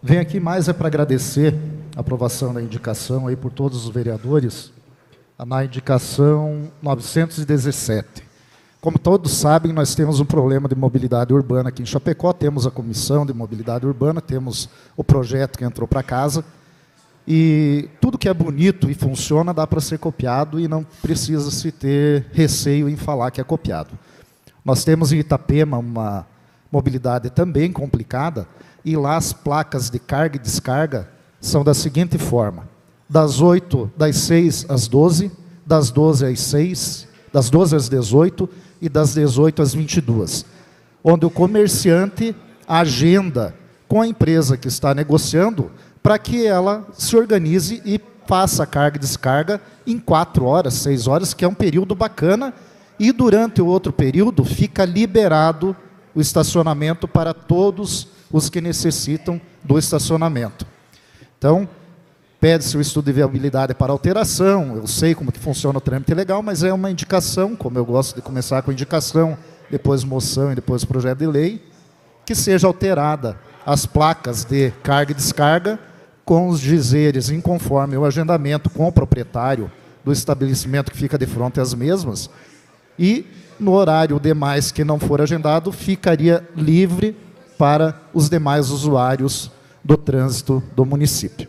Venho aqui mais é para agradecer a aprovação da indicação aí por todos os vereadores, na indicação 917. Como todos sabem, nós temos um problema de mobilidade urbana aqui em Chapecó, temos a comissão de mobilidade urbana, temos o projeto que entrou para casa, e tudo que é bonito e funciona dá para ser copiado e não precisa se ter receio em falar que é copiado. Nós temos em Itapema uma mobilidade também complicada, e lá as placas de carga e descarga são da seguinte forma: das 8, das 6 às 12, das 12 às 6, das 12 às 18 e das 18 às 22, onde o comerciante agenda com a empresa que está negociando para que ela se organize e faça a carga e descarga em quatro horas, seis horas, que é um período bacana, e durante o outro período fica liberado o estacionamento para todos os que necessitam do estacionamento. Então, pede-se o estudo de viabilidade para alteração, eu sei como que funciona o trâmite legal, mas é uma indicação, como eu gosto de começar com indicação, depois moção e depois projeto de lei, que seja alterada as placas de carga e descarga com os dizeres em conforme o agendamento com o proprietário do estabelecimento que fica de frente às mesmas, e no horário demais que não for agendado, ficaria livre para os demais usuários do trânsito do município.